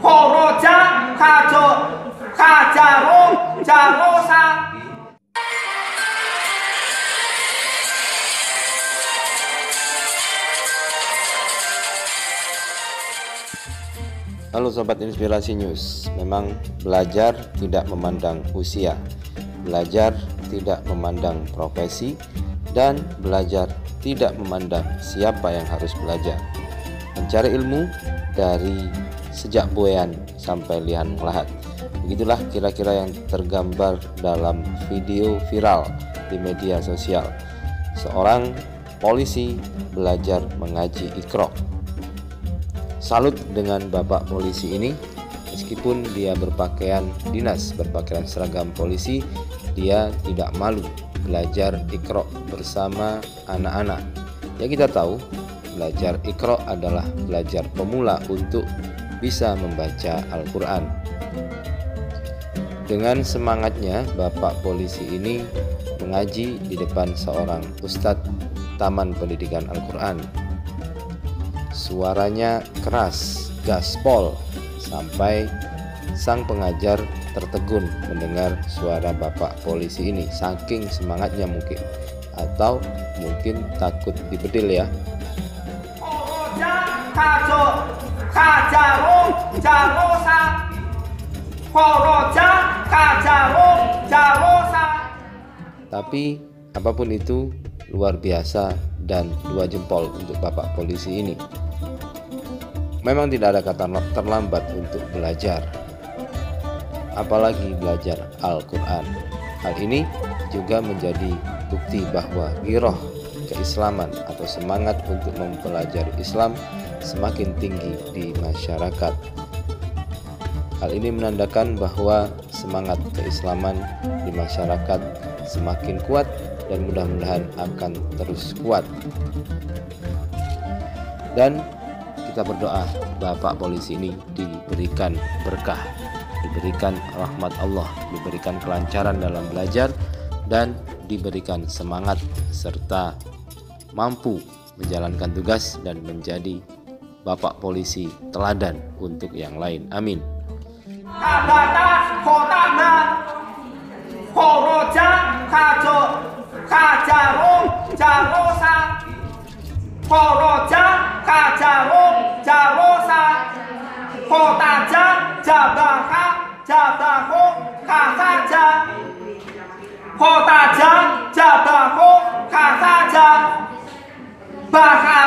Koroja kajo kajaro jarosa Halo Sobat Inspirasi News. Memang belajar tidak memandang usia Belajar tidak memandang profesi Dan belajar tidak memandang siapa yang harus belajar. Mencari ilmu dari sejak buayan sampai lian melahat Begitulah kira-kira yang tergambar dalam video viral di media sosial. Seorang polisi belajar mengaji ikro Salut dengan bapak polisi ini. Meskipun dia berpakaian dinas, berpakaian seragam polisi Dia tidak malu belajar ikro bersama anak-anak. Ya kita tahu belajar ikro adalah belajar pemula untuk bisa membaca Al-Quran Dengan semangatnya bapak polisi ini mengaji di depan seorang ustadz Taman Pendidikan Al-Quran Suaranya keras, gaspol, sampai sang pengajar tertegun mendengar suara bapak polisi ini. Saking semangatnya mungkin, atau mungkin takut dibedil ya. Tapi apa pun itu luar biasa dan dua jempol untuk bapak polisi ini. Memang tidak ada kata terlambat untuk belajar, apalagi belajar Al-Quran. Hal ini juga menjadi bukti bahwa giroh keislaman atau semangat untuk mempelajari Islam semakin tinggi di masyarakat. Hal ini menandakan bahwa semangat keislaman di masyarakat semakin kuat dan mudah-mudahan akan terus kuat. Dan kita berdoa Bapak polisi ini diberikan berkah, diberikan rahmat Allah, diberikan kelancaran dalam belajar dan diberikan semangat serta mampu menjalankan tugas dan menjadi Bapak polisi teladan untuk yang lain. Amin. Jabaka jabaho kasaja. Kotaja jabaho kasaja. Bah